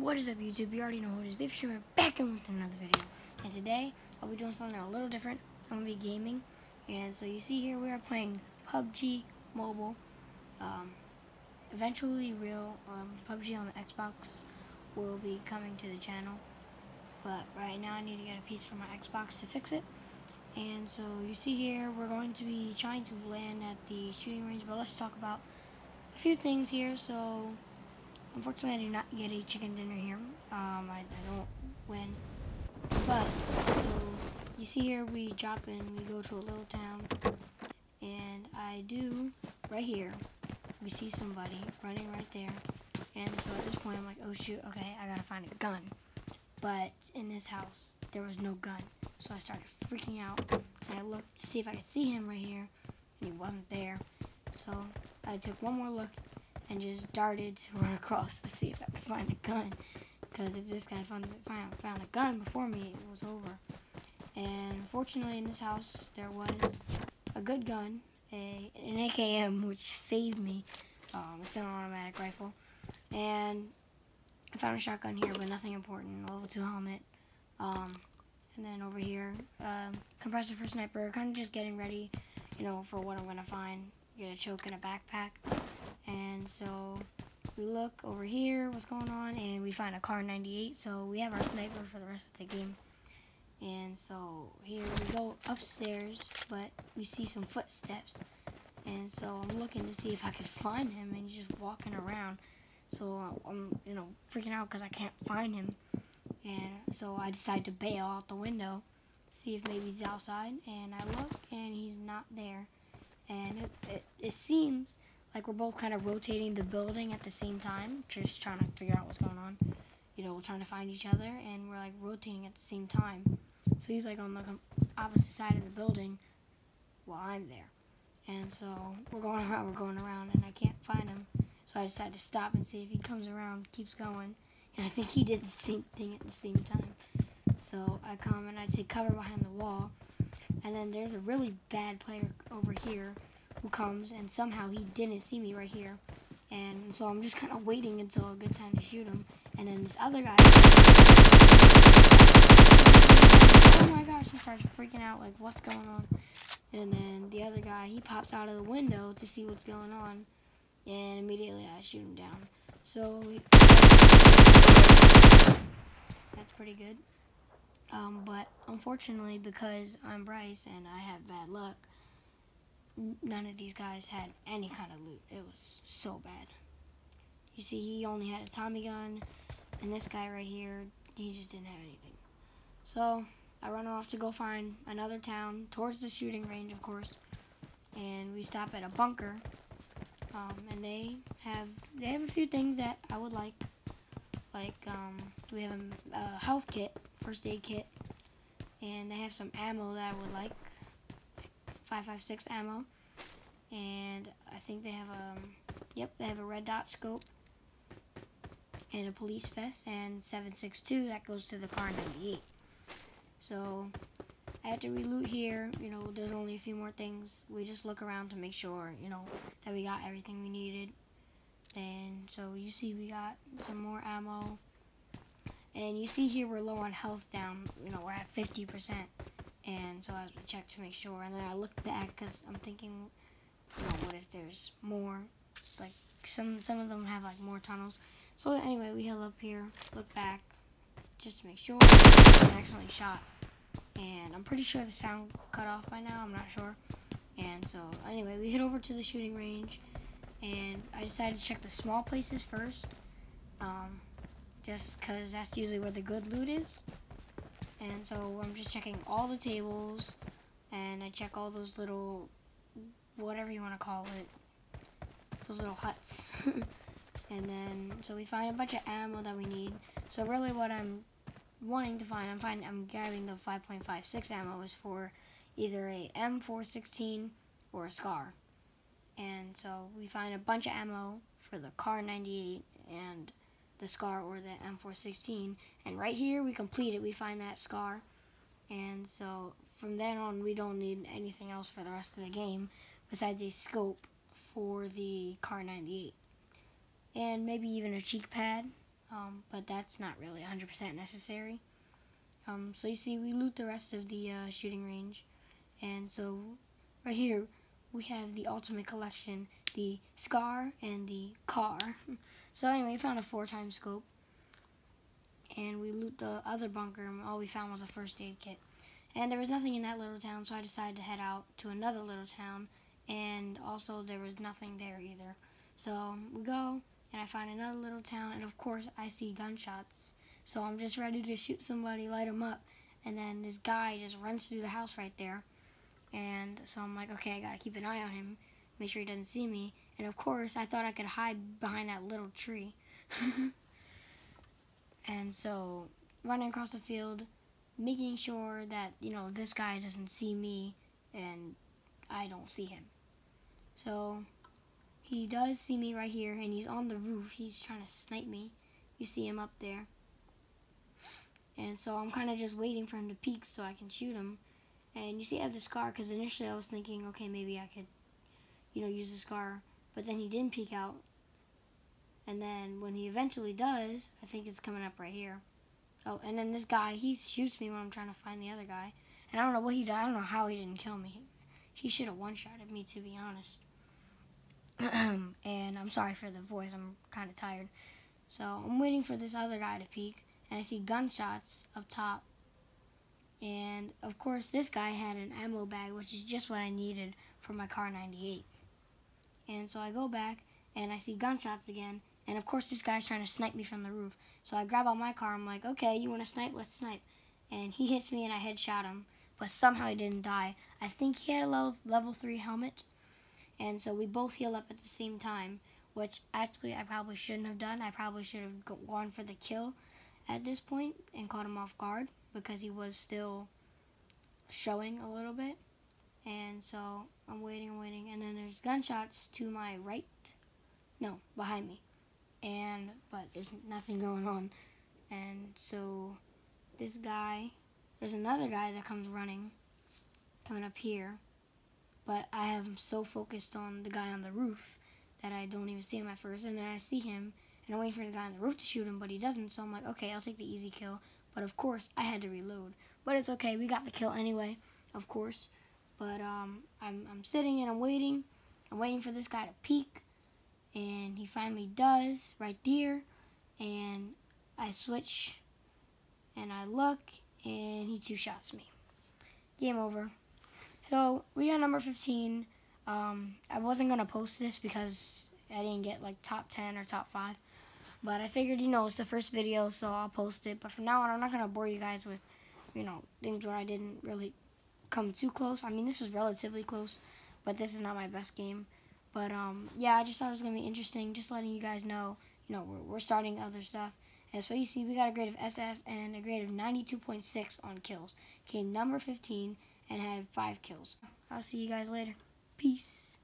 What is up YouTube? You already know who it is. Beefy Shrimp back in with another video. And today, I'll be doing something a little different. I'm to be gaming. And so you see here, we are playing PUBG Mobile. Um, eventually, real um, PUBG on the Xbox will be coming to the channel. But right now, I need to get a piece for my Xbox to fix it. And so you see here, we're going to be trying to land at the shooting range. But let's talk about a few things here. So Unfortunately, I do not get a chicken dinner here. Um, I, I don't win. But, so, you see here, we drop in, we go to a little town, and I do, right here, we see somebody running right there, and so at this point, I'm like, oh shoot, okay, I gotta find a gun. But in this house, there was no gun, so I started freaking out, and I looked to see if I could see him right here, and he wasn't there. So I took one more look, and just darted to run across to see if I could find a gun. Because if this guy found, found, found a gun before me, it was over. And fortunately, in this house, there was a good gun, a, an AKM, which saved me. Um, it's an automatic rifle. And I found a shotgun here, but nothing important. A level 2 helmet. Um, and then over here, um, compressor for sniper. Kind of just getting ready, you know, for what I'm going to find. Get a choke in a backpack. So we look over here, what's going on, and we find a Kar 98. So we have our sniper for the rest of the game. And so here we go upstairs, but we see some footsteps. And so I'm looking to see if I could find him, and he's just walking around. So I'm, you know, freaking out because I can't find him. And so I decide to bail out the window, see if maybe he's outside. And I look, and he's not there. And it, it, it seems like we're both kind of rotating the building at the same time, just trying to figure out what's going on. You know, we're trying to find each other, and we're like rotating at the same time. So he's like on the opposite side of the building while I'm there. And so we're going around, we're going around, and I can't find him. So I decided to stop and see if he comes around, keeps going. And I think he did the same thing at the same time. So I come and I take cover behind the wall. And then there's a really bad player over here who comes, and somehow he didn't see me right here. And so I'm just kind of waiting until a good time to shoot him. And then this other guy, oh my gosh, he starts freaking out, like, what's going on? And then the other guy, he pops out of the window to see what's going on. And immediately I shoot him down. So, that's pretty good. Um, but unfortunately, because I'm Bryce and I have bad luck, none of these guys had any kind of loot. It was so bad. You see, he only had a Tommy gun, and this guy right here, he just didn't have anything. So, I run off to go find another town, towards the shooting range, of course, and we stop at a bunker, um, and they have, they have a few things that I would like, like, um, we have a, a health kit, first aid kit, and they have some ammo that I would like, 556 ammo. And I think they have a, um, yep, they have a red dot scope and a police vest and 762 that goes to the Kar 98. So I have to loot here, you know, there's only a few more things. We just look around to make sure, you know, that we got everything we needed. And so you see we got some more ammo. And you see here we're low on health down, you know, we're at 50% and so I checked to make sure, and then I looked back because I'm thinking, you know, what if there's more? Like some some of them have like more tunnels. So anyway, we heal up here, look back, just to make sure. I accidentally shot, and I'm pretty sure the sound cut off by now. I'm not sure. And so anyway, we head over to the shooting range, and I decided to check the small places first, um, just because that's usually where the good loot is. And so I'm just checking all the tables, and I check all those little, whatever you want to call it, those little huts. and then, so we find a bunch of ammo that we need. So really what I'm wanting to find, I'm finding, I'm grabbing the 5.56 ammo is for either a M416 or a SCAR. And so we find a bunch of ammo for the Kar-98 and the scar or the M416. And right here, we complete it. We find that scar. And so from then on, we don't need anything else for the rest of the game besides a scope for the Kar 98. And maybe even a cheek pad. um, but that's not really 100% necessary. Um, so you see, we loot the rest of the uh, shooting range, and so right here we have the ultimate collection, the scar and the car. so anyway, we found a four times scope, and we loot the other bunker, and all we found was a first aid kit. And there was nothing in that little town, so I decided to head out to another little town, and also there was nothing there either. So we go, and I find another little town, and of course I see gunshots. So I'm just ready to shoot somebody, light them up, and then this guy just runs through the house right there. And so I'm like, okay, I gotta keep an eye on him, make sure he doesn't see me. And of course, I thought I could hide behind that little tree. and so running across the field, making sure that, you know, this guy doesn't see me and I don't see him. So he does see me right here and he's on the roof. He's trying to snipe me. You see him up there. And so I'm kind of just waiting for him to peek so I can shoot him. And you see I have the scar because initially I was thinking, okay, maybe I could, you know, use the scar. But then he didn't peek out. And then when he eventually does, I think it's coming up right here. Oh, and then this guy, he shoots me when I'm trying to find the other guy. And I don't know what he did. I don't know how he didn't kill me. He should have one-shotted me, to be honest. and I'm sorry for the voice. I'm kind of tired. So I'm waiting for this other guy to peek. And I see gunshots up top and of course, this guy had an ammo bag, which is just what I needed for my Kar 98. And so I go back and I see gunshots again. And of course, this guy's trying to snipe me from the roof. So I grab out my car. I'm like, okay, you want to snipe? Let's snipe. And he hits me and I headshot him. But somehow he didn't die. I think he had a level, level 3 helmet. And so we both heal up at the same time. Which actually I probably shouldn't have done. I probably should have gone for the kill at this point and caught him off guard because he was still showing a little bit. And so I'm waiting and waiting. And then there's gunshots to my right. No, behind me. And, but there's nothing going on. And so this guy, there's another guy that comes running, coming up here. But I am so focused on the guy on the roof that I don't even see him at first. And then I see him, and I'm waiting for the guy on the roof to shoot him, but he doesn't. So I'm like, okay, I'll take the easy kill. But of course, I had to reload. But it's okay. We got the kill anyway, of course. But um, I'm, I'm sitting and I'm waiting. I'm waiting for this guy to peek. And he finally does right there. And I switch and I look and he two shots me. Game over. So we got number 15. Um, I wasn't going to post this because I didn't get like top 10 or top 5. But I figured, you know, it's the first video, so I'll post it. But from now on, I'm not going to bore you guys with, you know, things where I didn't really come too close. I mean, this was relatively close, but this is not my best game. But, um, yeah, I just thought it was to be interesting, just letting you guys know, you know, we're, we're starting other stuff. And so you see, we got a grade of SS and a grade of 92.6 on kills. Came number 15 and had 5 kills. I'll see you guys later. Peace.